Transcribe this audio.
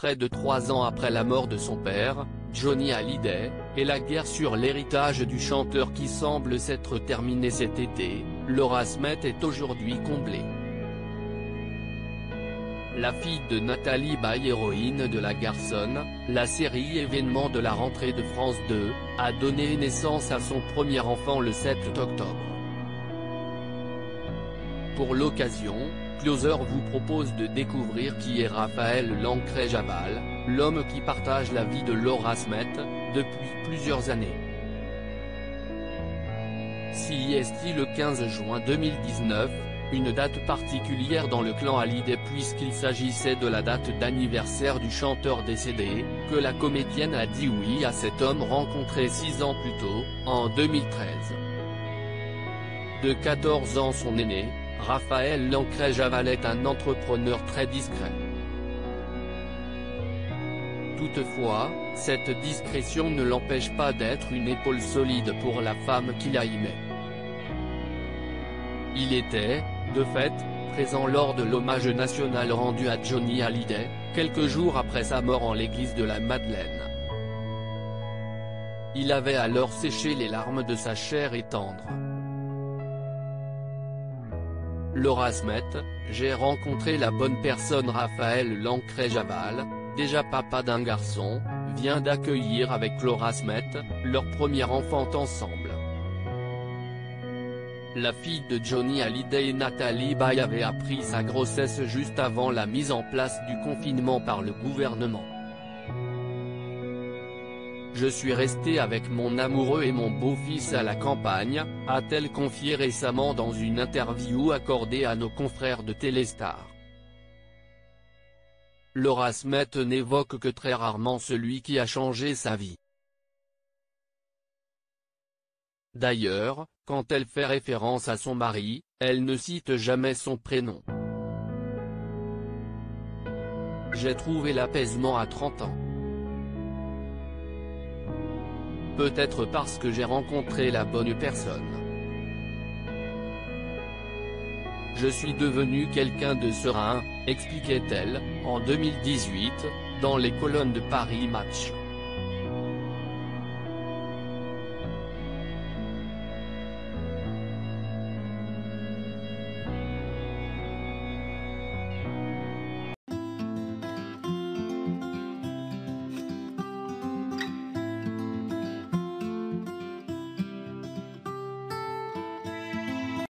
près de trois ans après la mort de son père, Johnny Hallyday, et la guerre sur l'héritage du chanteur qui semble s'être terminée cet été, Laura Smet est aujourd'hui comblée. La fille de Nathalie Baye héroïne de La Garçonne, la série événement de la rentrée de France 2, a donné naissance à son premier enfant le 7 octobre. Pour l'occasion, Closer vous propose de découvrir qui est Raphaël Lancret-Javal, l'homme qui partage la vie de Laura Smet, depuis plusieurs années. Si est le 15 juin 2019, une date particulière dans le clan Hallyday puisqu'il s'agissait de la date d'anniversaire du chanteur décédé, que la comédienne a dit oui à cet homme rencontré six ans plus tôt, en 2013. De 14 ans son aîné, Raphaël Lancret-Javal est un entrepreneur très discret. Toutefois, cette discrétion ne l'empêche pas d'être une épaule solide pour la femme qu'il a aimée. Il était, de fait, présent lors de l'hommage national rendu à Johnny Hallyday, quelques jours après sa mort en l'église de la Madeleine. Il avait alors séché les larmes de sa chair et tendre. Laura Smet, j'ai rencontré la bonne personne Raphaël Lancret-Javal, déjà papa d'un garçon, vient d'accueillir avec Laura Smet, leur premier enfant ensemble. La fille de Johnny Hallyday et Nathalie Baye avait appris sa grossesse juste avant la mise en place du confinement par le gouvernement. Je suis resté avec mon amoureux et mon beau-fils à la campagne, a-t-elle confié récemment dans une interview accordée à nos confrères de Téléstar. Laura Smet n'évoque que très rarement celui qui a changé sa vie. D'ailleurs, quand elle fait référence à son mari, elle ne cite jamais son prénom. J'ai trouvé l'apaisement à 30 ans. Peut-être parce que j'ai rencontré la bonne personne. Je suis devenu quelqu'un de serein, expliquait-elle, en 2018, dans les colonnes de Paris Match.